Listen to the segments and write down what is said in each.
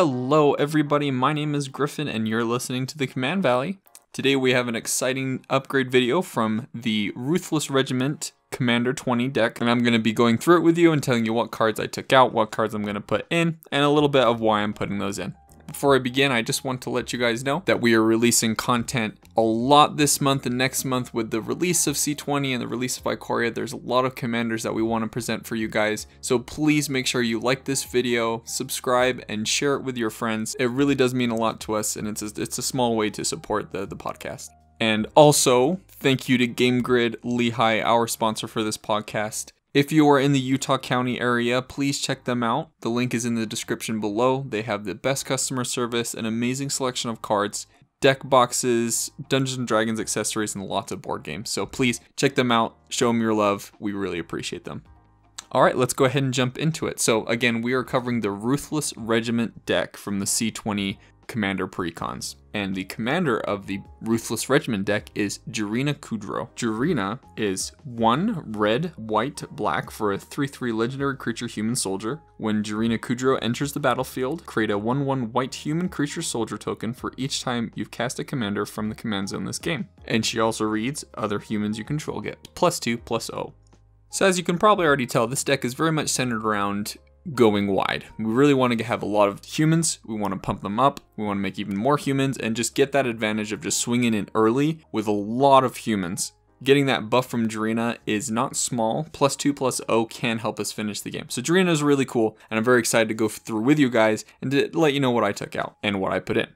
Hello, everybody. My name is Griffin, and you're listening to the Command Valley. Today, we have an exciting upgrade video from the Ruthless Regiment Commander 20 deck, and I'm going to be going through it with you and telling you what cards I took out, what cards I'm going to put in, and a little bit of why I'm putting those in. Before I begin, I just want to let you guys know that we are releasing content a lot this month and next month with the release of C20 and the release of Ikoria. There's a lot of commanders that we want to present for you guys. So please make sure you like this video, subscribe, and share it with your friends. It really does mean a lot to us, and it's a, it's a small way to support the, the podcast. And also, thank you to GameGrid Lehigh, our sponsor for this podcast. If you are in the Utah County area, please check them out. The link is in the description below. They have the best customer service, an amazing selection of cards, deck boxes, Dungeons and Dragons accessories, and lots of board games. So please check them out, show them your love. We really appreciate them. All right, let's go ahead and jump into it. So again, we are covering the Ruthless Regiment deck from the C20 commander precons. And the commander of the Ruthless Regiment deck is Jirina Kudro. Jirina is one red, white, black for a 3 3 legendary creature human soldier. When Jirina Kudro enters the battlefield, create a 1 1 white human creature soldier token for each time you've cast a commander from the command zone this game. And she also reads other humans you control get plus 2 0. So as you can probably already tell, this deck is very much centered around going wide. We really want to have a lot of humans. We want to pump them up. We want to make even more humans and just get that advantage of just swinging in early with a lot of humans. Getting that buff from Jirina is not small. Plus 2 plus O can help us finish the game. So Jirina is really cool, and I'm very excited to go through with you guys and to let you know what I took out and what I put in.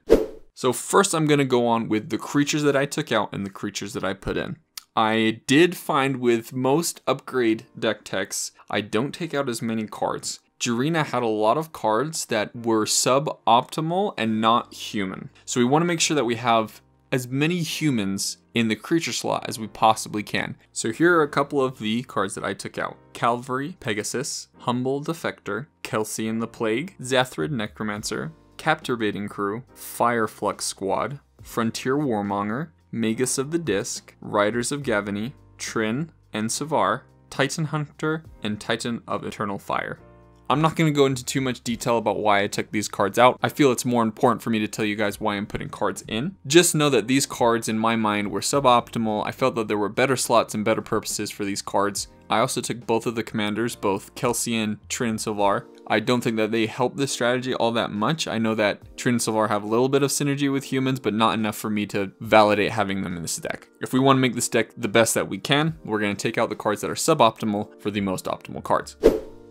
So first I'm going to go on with the creatures that I took out and the creatures that I put in. I did find with most upgrade deck techs, I don't take out as many cards. Jirina had a lot of cards that were suboptimal and not human. So we want to make sure that we have as many humans in the creature slot as we possibly can. So here are a couple of the cards that I took out. Cavalry, Pegasus, Humble Defector, Kelsien the Plague, Xathrid Necromancer, Captivating Crew, Fireflux Squad, Frontier Warmonger, Magus of the Disc, Riders of Gavony, Trynn and Silvar, Titan Hunter, and Titan of Eternal Fire. I'm not going to go into too much detail about why I took these cards out. I feel it's more important for me to tell you guys why I'm putting cards in. Just know that these cards in my mind were suboptimal. I felt that there were better slots and better purposes for these cards. I also took both of the commanders, both Kelsey and Trynn and Silvar. I don't think that they help this strategy all that much. I know that Trynn and Silvar have a little bit of synergy with humans, but not enough for me to validate having them in this deck. If we want to make this deck the best that we can, we're going to take out the cards that are suboptimal for the most optimal cards.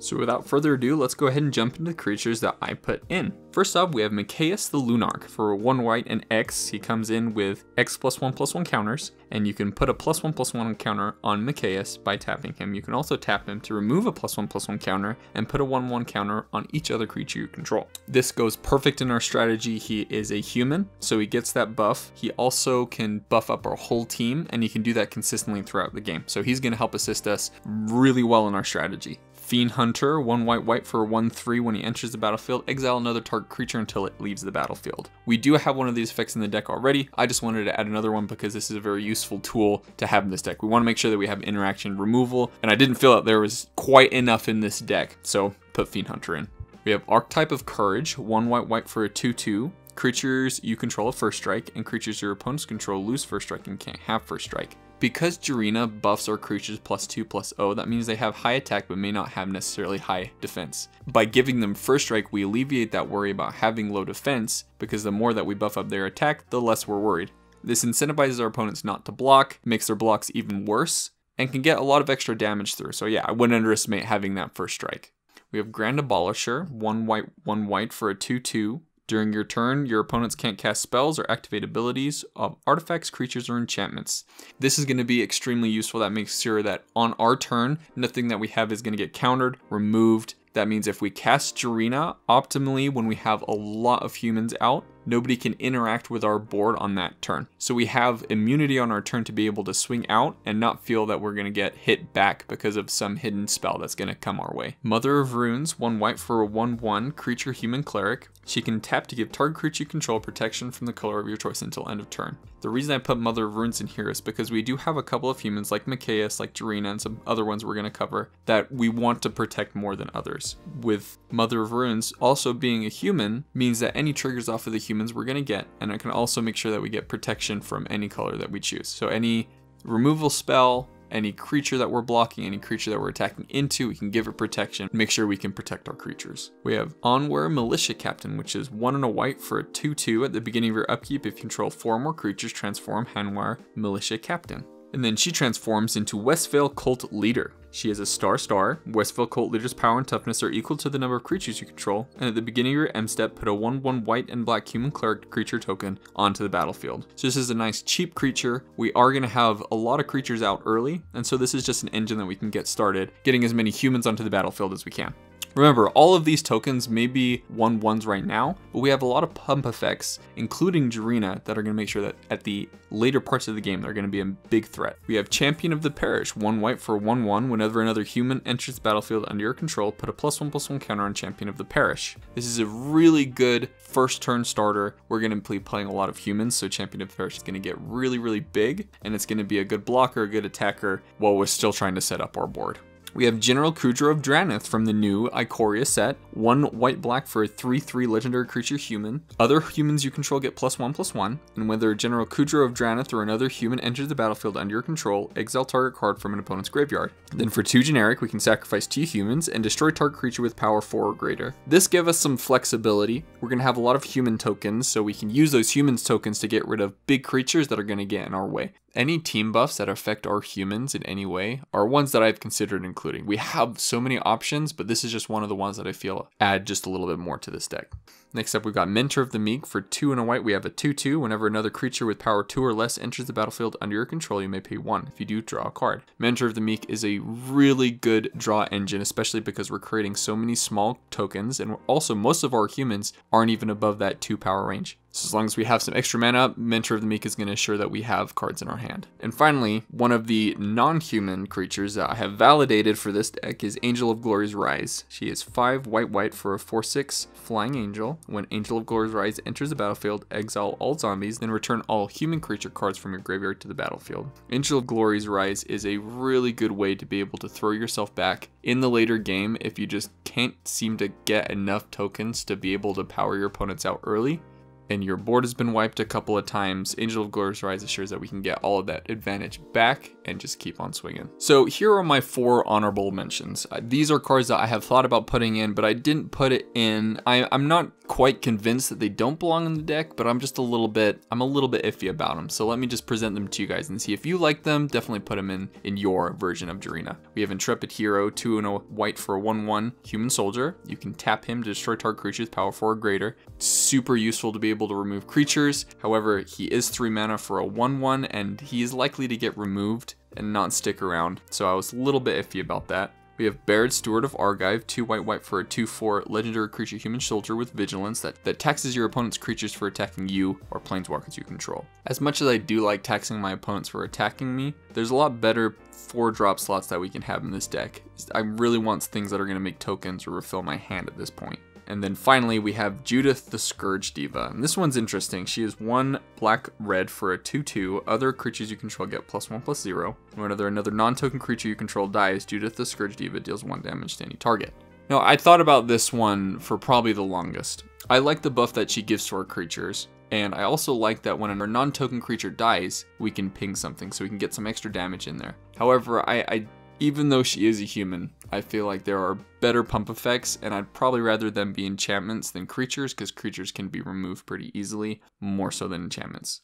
So without further ado, let's go ahead and jump into the creatures that I put in. First up, we have Mikaeus the Lunarch. For 1 white and X, he comes in with X plus 1 plus 1 counters, and you can put a plus 1 plus 1 counter on Mikaeus by tapping him. You can also tap him to remove a plus 1 plus 1 counter and put a 1 1 counter on each other creature you control. This goes perfect in our strategy. He is a human, so he gets that buff. He also can buff up our whole team, and he can do that consistently throughout the game. So he's going to help assist us really well in our strategy. Fiend Hunter, one white white for a 1-3 when he enters the battlefield, exile another target creature until it leaves the battlefield. We do have one of these effects in the deck already, I just wanted to add another one because this is a very useful tool to have in this deck. We want to make sure that we have interaction removal, and I didn't feel that there was quite enough in this deck, so put Fiend Hunter in. We have Archetype of Courage, one white white for a 2-2, Creatures you control have first strike, and creatures your opponents control lose first strike and can't have first strike. Because Jirina buffs our creatures plus 2 0, that means they have high attack but may not have necessarily high defense. By giving them first strike, we alleviate that worry about having low defense, because the more that we buff up their attack, the less we're worried. This incentivizes our opponents not to block, makes their blocks even worse, and can get a lot of extra damage through. So yeah, I wouldn't underestimate having that first strike. We have Grand Abolisher, one white, one white for a 2-2. During your turn, your opponents can't cast spells or activate abilities of artifacts, creatures, or enchantments. This is going to be extremely useful. That makes sure that on our turn, nothing that we have is going to get countered, removed. That means if we cast Jirina optimally when we have a lot of humans out, nobody can interact with our board on that turn. So we have immunity on our turn to be able to swing out and not feel that we're going to get hit back because of some hidden spell that's going to come our way. Mother of Runes, one white for a 1-1 creature human cleric. She can tap to give target creature control protection from the color of your choice until end of turn. The reason I put Mother of Runes in here is because we do have a couple of humans like Mikaeus, like Jirina, and some other ones we're going to cover that we want to protect more than others. With Mother of Runes also being a human means that any triggers off of the humans we're going to get, and it can also make sure that we get protection from any color that we choose. So any removal spell, any creature that we're blocking, any creature that we're attacking into, we can give it protection, make sure we can protect our creatures. We have Hanweir Militia Captain, which is one and a white for a 2-2 at the beginning of your upkeep. If you control four or more creatures, transform Hanweir Militia Captain. And then she transforms into Westvale Cult Leader. She is a star star. Westvale Cult Leader's power and toughness are equal to the number of creatures you control, and at the beginning of your end step, put a 1-1 white and black human cleric creature token onto the battlefield. So this is a nice cheap creature. We are going to have a lot of creatures out early, and so this is just an engine that we can get started, getting as many humans onto the battlefield as we can. Remember, all of these tokens may be 1-1s right now, but we have a lot of pump effects, including Jirina, that are going to make sure that at the later parts of the game, they're going to be a big threat. We have Champion of the Parish, 1 white for 1-1. Whenever another human enters the battlefield under your control, put a plus 1 plus 1 counter on Champion of the Parish. This is a really good first turn starter. We're going to be playing a lot of humans, so Champion of the Parish is going to get really, really big, and it's going to be a good blocker, a good attacker, while we're still trying to set up our board. We have General Kudro of Drannith from the new Ikoria set. One white black for a 3-3 legendary creature human. Other humans you control get plus 1 plus 1. And whether General Kudro of Drannith or another human enters the battlefield under your control, exile target card from an opponent's graveyard. Then for 2 generic, we can sacrifice 2 humans and destroy target creature with power 4 or greater. This gives us some flexibility. We're going to have a lot of human tokens, so we can use those humans tokens to get rid of big creatures that are going to get in our way. Any team buffs that affect our humans in any way are ones that I've considered including. We have so many options, but this is just one of the ones that I feel add just a little bit more to this deck. Next up, we've got Mentor of the Meek. For 2 and a white, we have a 2-2. Whenever another creature with power 2 or less enters the battlefield under your control, you may pay 1. If you do, draw a card. Mentor of the Meek is a really good draw engine, especially because we're creating so many small tokens, and also most of our humans aren't even above that 2 power range. So as long as we have some extra mana, Mentor of the Meek is going to ensure that we have cards in our hand. And finally, one of the non-human creatures that I have validated for this deck is Angel of Glory's Rise. She is 5 white white for a 4-6 flying angel. When Angel of Glory's Rise enters the battlefield, exile all zombies, then return all human creature cards from your graveyard to the battlefield. Angel of Glory's Rise is a really good way to be able to throw yourself back in the later game if you just can't seem to get enough tokens to be able to power your opponents out early and your board has been wiped a couple of times, Angel of Glory's Rise assures that we can get all of that advantage back and just keep on swinging. So here are my four honorable mentions. Uh, these are cards that I have thought about putting in, but I didn't put it in. I, I'm not quite convinced that they don't belong in the deck, but I'm just a little bit, I'm a little bit iffy about them. So let me just present them to you guys and see if you like them, definitely put them in, in your version of Jirina. We have Intrepid Hero, two and a white for a 1-1 human soldier. You can tap him to destroy target creatures, power 4 or greater. Super useful to be able to remove creatures. However, he is three mana for a 1-1 and he is likely to get removed and not stick around. So I was a little bit iffy about that. We have Baird, Steward of Argive, 2 white white for a 2-4 legendary creature human soldier with vigilance that, that taxes your opponent's creatures for attacking you or planeswalkers you control. As much as I do like taxing my opponents for attacking me, there's a lot better 4 drop slots that we can have in this deck. I really want things that are going to make tokens or refill my hand at this point. And then finally, we have Judith the Scourge Diva. And this one's interesting. She is one black red for a 2-2. Other creatures you control get plus 1 plus 0. Whenever another non-token creature you control dies, Judith the Scourge Diva deals 1 damage to any target. Now, I thought about this one for probably the longest. I like the buff that she gives to our creatures. And I also like that when a non-token creature dies, we can ping something, so we can get some extra damage in there. However, I, I even though she is a human, I feel like there are better pump effects, and I'd probably rather them be enchantments than creatures, because creatures can be removed pretty easily, more so than enchantments.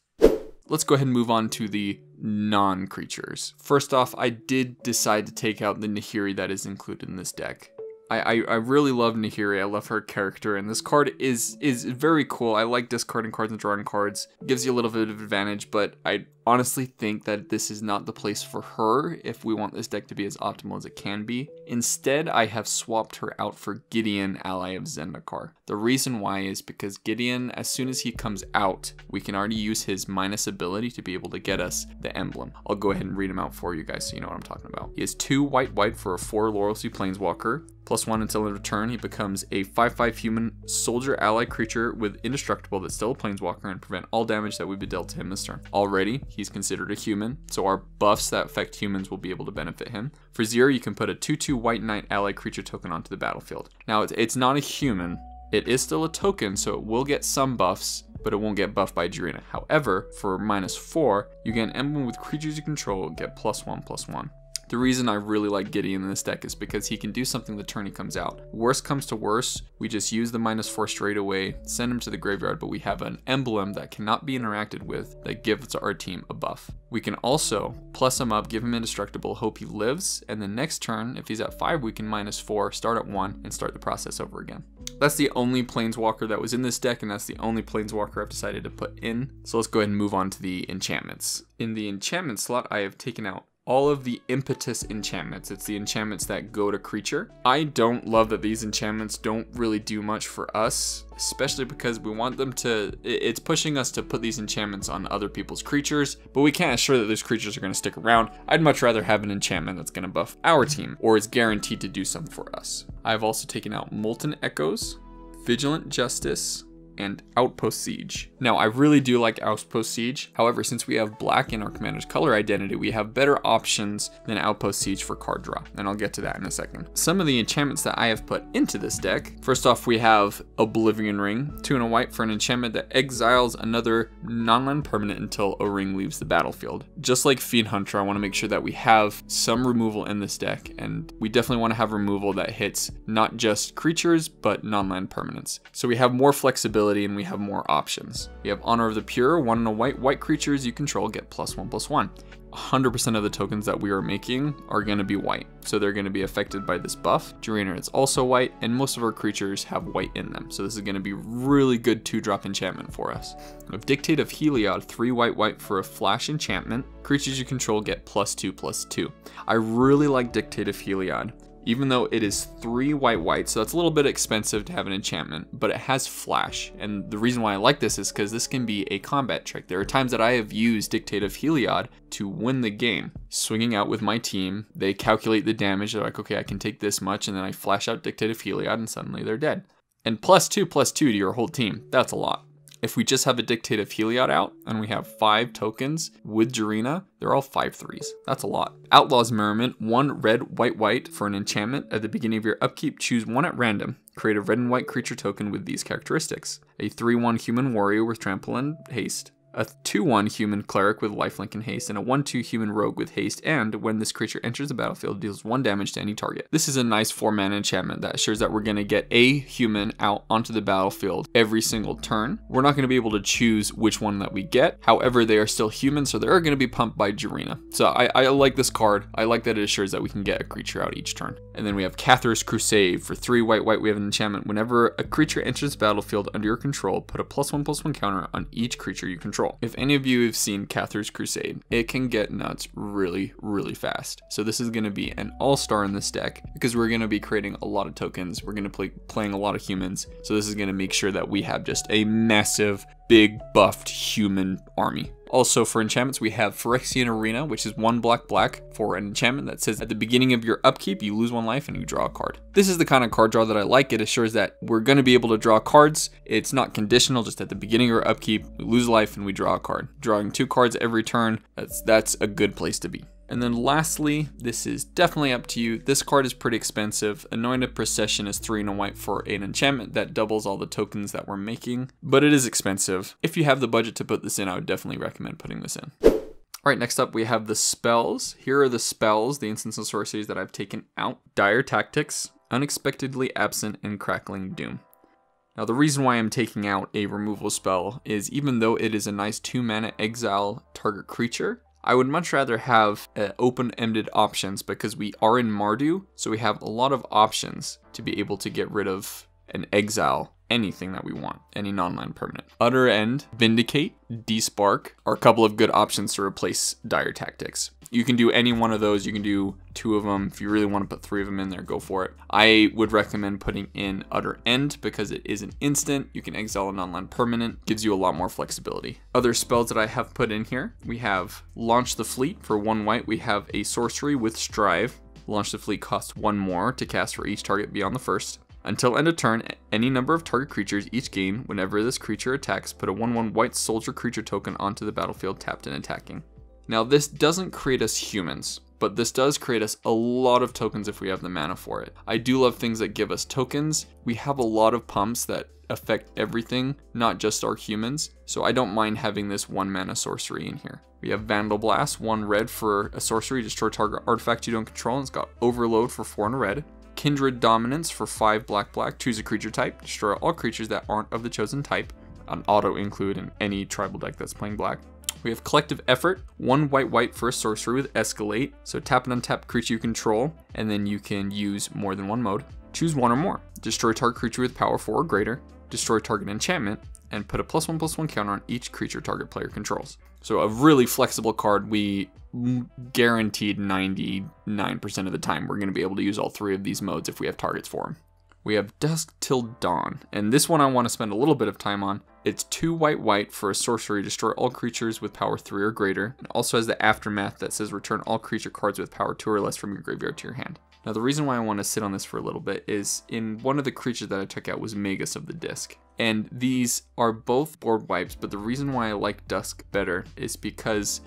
Let's go ahead and move on to the non-creatures. First off, I did decide to take out the Nahiri that is included in this deck. I, I, I really love Nahiri. I love her character, and this card is is very cool. I like discarding cards and drawing cards. gives you a little bit of advantage, but I honestly think that this is not the place for her if we want this deck to be as optimal as it can be. Instead, I have swapped her out for Gideon, ally of Zendikar. The reason why is because Gideon, as soon as he comes out, we can already use his minus ability to be able to get us the emblem. I'll go ahead and read him out for you guys so you know what I'm talking about. He has two white white for a four loyalty planeswalker. Plus one until end of turn, he becomes a 5-5 human soldier ally creature with indestructible that's still a planeswalker and prevent all damage that would be dealt to him this turn. Already, he's considered a human, so our buffs that affect humans will be able to benefit him. For zero, you can put a 2-2 white knight ally creature token onto the battlefield. Now, it's not a human, it is still a token, so it will get some buffs, but it won't get buffed by Jirina. However, for minus 4, you get an emblem with creatures you control, get plus 1, plus 1. The reason I really like Gideon in this deck is because he can do something the turn he comes out. Worst comes to worst, we just use the minus 4 straight away, send him to the graveyard, but we have an emblem that cannot be interacted with that gives our team a buff. We can also plus him up, give him indestructible, hope he lives, and the next turn, if he's at 5, we can minus 4, start at 1, and start the process over again. That's the only Planeswalker that was in this deck, and that's the only Planeswalker I've decided to put in. So let's go ahead and move on to the enchantments. In the enchantment slot, I have taken out all of the impetus enchantments. It's the enchantments that go to creature. I don't love that these enchantments don't really do much for us, especially because we want them to, it's pushing us to put these enchantments on other people's creatures, but we can't assure that those creatures are to stick around. I'd much rather have an enchantment that's to buff our team, or is guaranteed to do something for us. I've also taken out Molten Echoes, Vigilant Justice, and Outpost Siege. Now, I really do like Outpost Siege. However, since we have black in our commander's color identity, we have better options than Outpost Siege for card draw, and I'll get to that in a second. Some of the enchantments that I have put into this deck, first off, we have Oblivion Ring, two and a white for an enchantment that exiles another non-land permanent until a ring leaves the battlefield. Just like Fiend Hunter, I want to make sure that we have some removal in this deck, and we definitely want to have removal that hits not just creatures, but non-land permanents. So we have more flexibility and we have more options. We have Honor of the Pure, one in a white. White creatures you control get plus one plus one. 100% of the tokens that we are making are going to be white, so they're going to be affected by this buff. Jirina is also white, and most of our creatures have white in them, so this is going to be really good 2-drop enchantment for us. We have Dictate of Heliod, 3 white white for a flash enchantment. Creatures you control get plus 2 plus 2. I really like Dictate of Heliod even though it is three white white, so that's a little bit expensive to have an enchantment, but it has flash. And the reason why I like this is because this can be a combat trick. There are times that I have used Dictate of Heliod to win the game. Swinging out with my team, they calculate the damage, they're like, okay, I can take this much, and then I flash out Dictate of Heliod, and suddenly they're dead. And plus two, plus two to your whole team, that's a lot. If we just have a Dictate of out and we have five tokens with Jirina, they're all five threes. That's a lot. Outlaw's Merriment, one red, white, white for an enchantment. At the beginning of your upkeep, choose one at random. Create a red and white creature token with these characteristics. A 3-1 human warrior with trample and haste a 2-1 human cleric with lifelink and haste, and a 1-2 human rogue with haste, and when this creature enters the battlefield, deals 1 damage to any target. This is a nice 4-mana enchantment that assures that we're going to get a human out onto the battlefield every single turn. We're not going to be able to choose which one that we get, however, they are still human, so they're going to be pumped by Jirina. So I, I like this card. I like that it assures that we can get a creature out each turn. And then we have Cathars Crusade. For 3 white white, we have an enchantment. Whenever a creature enters the battlefield under your control, put a plus 1 plus 1 counter on each creature you control control. If any of you have seen Cathars Crusade, it can get nuts really, really fast. So this is going to be an all-star in this deck because we're going to be creating a lot of tokens. We're going to play playing a lot of humans. So this is going to make sure that we have just a massive, big buffed human army. Also for enchantments, we have Phyrexian Arena, which is one black black for an enchantment that says at the beginning of your upkeep, you lose one life and you draw a card. This is the kind of card draw that I like. It assures that we're going to be able to draw cards. It's not conditional, just at the beginning of your upkeep, we lose life and we draw a card. Drawing two cards every turn, that's, that's a good place to be. And then lastly, this is definitely up to you. This card is pretty expensive. Anointed Procession is 3 and a white for an enchantment that doubles all the tokens that we're making, but it is expensive. If you have the budget to put this in, I would definitely recommend putting this in. Alright, next up we have the spells. Here are the spells, the instants and sorceries that I've taken out. Dire Tactics, Unexpectedly Absent, and Crackling Doom. Now the reason why I'm taking out a removal spell is even though it is a nice 2 mana exile target creature, I would much rather have uh, open-ended options because we are in Mardu, so we have a lot of options to be able to get rid of an exile anything that we want, any non-land permanent. Utter End, Vindicate, Despark are a couple of good options to replace Dire Tactics. You can do any one of those. You can do two of them. If you really want to put three of them in there, go for it. I would recommend putting in Utter End because it is an instant. You can exile a non-land permanent. Gives you a lot more flexibility. Other spells that I have put in here, we have Launch the Fleet for one white. We have a sorcery with Strive. Launch the Fleet costs one more to cast for each target beyond the first. Until end of turn, any number of target creatures each gain whenever this creature attacks, put a 1-1 white soldier creature token onto the battlefield tapped and attacking. Now this doesn't create us humans, but this does create us a lot of tokens if we have the mana for it. I do love things that give us tokens. We have a lot of pumps that affect everything, not just our humans, so I don't mind having this one mana sorcery in here. We have Vandal Blast, one red for a sorcery, destroy target artifact you don't control, and it's got Overload for four and red. Kindred Dominance for 5 black black, choose a creature type, destroy all creatures that aren't of the chosen type, an auto include in any tribal deck that's playing black. We have Collective Effort, one white white for a sorcery with Escalate, so tap an untapped creature you control, and then you can use more than one mode. Choose one or more, destroy target creature with power 4 or greater, destroy target enchantment, and put a plus one plus one counter on each creature target player controls. So a really flexible card. We guaranteed 99% of the time we're going to be able to use all three of these modes if we have targets for them. We have Dusk Till Dawn, and this one I want to spend a little bit of time on. It's 2 white white for a sorcery, destroy all creatures with power 3 or greater, and also has the aftermath that says return all creature cards with power 2 or less from your graveyard to your hand. Now the reason why I want to sit on this for a little bit is in one of the creatures that I took out was Magus of the Disc. And these are both board wipes, but the reason why I like Dusk better is because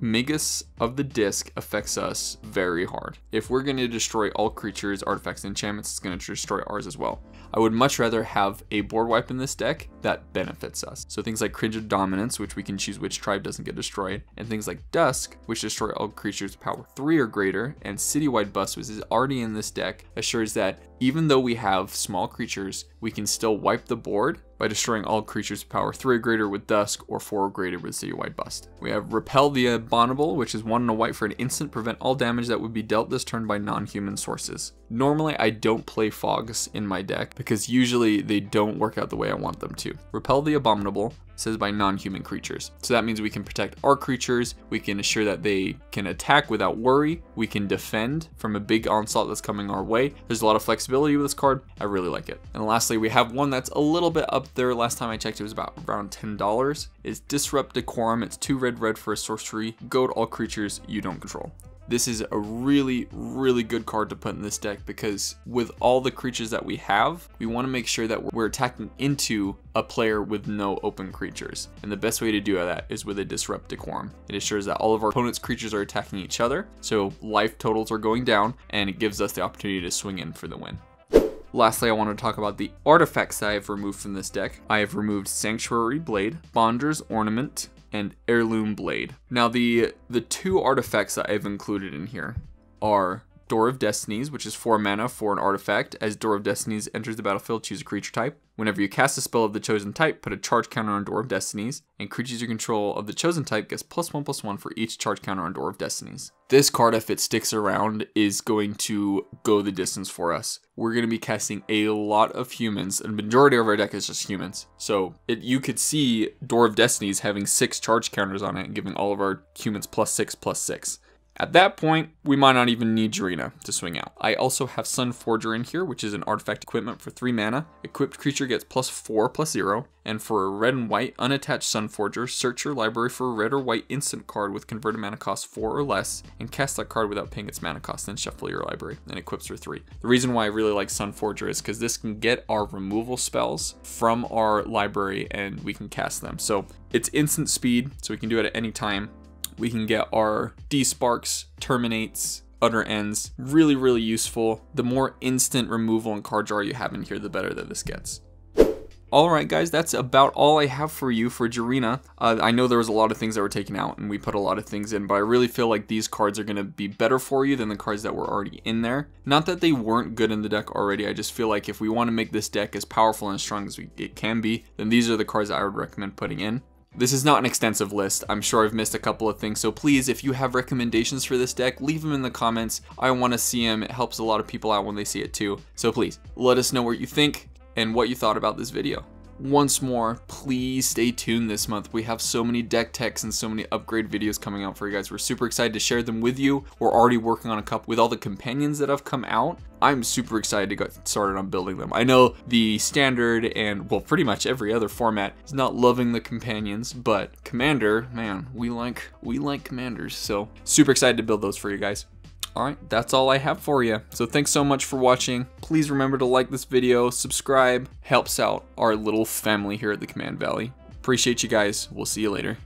Magus of the Disc affects us very hard. If we're going to destroy all creatures, artifacts, and enchantments, it's going to destroy ours as well. I would much rather have a board wipe in this deck that benefits us. So things like Kindred Dominance, which we can choose which tribe doesn't get destroyed, and things like Dusk, which destroy all creatures power 3 or greater, and Citywide Bust, which is already in this deck, assures that even though we have small creatures, we can still wipe the board by destroying all creatures with power 3 or greater with Dusk or 4 or greater with Citywide Bust. We have Repel the Abominable, which is 1 and a white for an instant, prevent all damage that would be dealt this turn by non-human sources. Normally I don't play Fogs in my deck because usually they don't work out the way I want them to. Repel the Abominable says by non-human creatures. So that means we can protect our creatures, we can assure that they can attack without worry, we can defend from a big onslaught that's coming our way. There's a lot of flexibility with this card, I really like it. And lastly, we have one that's a little bit up there. Last time I checked, it was about around $10. It's Disrupt Decorum. It's two red red for a sorcery. Goad all creatures you don't control. This is a really, really good card to put in this deck because with all the creatures that we have, we want to make sure that we're attacking into a player with no open creatures. And the best way to do that is with a Disrupt Decorum. It assures that all of our opponent's creatures are attacking each other, so life totals are going down, and it gives us the opportunity to swing in for the win. Lastly, I want to talk about the artifacts I have removed from this deck. I have removed Sanctuary Blade, Bonder's Ornament, and Heirloom Blade. Now the the two artifacts that I've included in here are Door of Destinies, which is 4 mana for an artifact. As Door of Destinies enters the battlefield, choose a creature type. Whenever you cast a spell of the chosen type, put a charge counter on Door of Destinies, and creatures you control of the chosen type gets plus 1 plus 1 for each charge counter on Door of Destinies. This card, if it sticks around, is going to go the distance for us. We're going to be casting a lot of humans, and the majority of our deck is just humans. So it, you could see Door of Destinies having 6 charge counters on it, and giving all of our humans plus 6 plus 6. At that point, we might not even need Jirina to swing out. I also have Sun Forger in here, which is an artifact equipment for 3 mana. Equipped creature gets plus 4 plus 0. And for a red and white unattached Sun Forger, search your library for a red or white instant card with converted mana cost 4 or less, and cast that card without paying its mana cost, then shuffle your library, and equips for 3. The reason why I really like Sun Forger is because this can get our removal spells from our library and we can cast them. So it's instant speed, so we can do it at any time we can get our desparks, terminates, utter ends. Really, really useful. The more instant removal and card draw you have in here, the better that this gets. Alright guys, that's about all I have for you for Jirina. Uh, I know there was a lot of things that were taken out and we put a lot of things in, but I really feel like these cards are going to be better for you than the cards that were already in there. Not that they weren't good in the deck already, I just feel like if we want to make this deck as powerful and strong as we, it can be, then these are the cards I would recommend putting in. This is not an extensive list. I'm sure I've missed a couple of things. So please, if you have recommendations for this deck, leave them in the comments. I want to see them. It helps a lot of people out when they see it too. So please, let us know what you think and what you thought about this video once more, please stay tuned this month. We have so many deck techs and so many upgrade videos coming out for you guys. We're super excited to share them with you. We're already working on a couple with all the companions that have come out. I'm super excited to get started on building them. I know the standard and, well, pretty much every other format is not loving the companions, but Commander, man, we like, we like commanders. So super excited to build those for you guys. Alright, that's all I have for you. So thanks so much for watching. Please remember to like this video, subscribe, helps out our little family here at the Command Valley. Appreciate you guys. We'll see you later.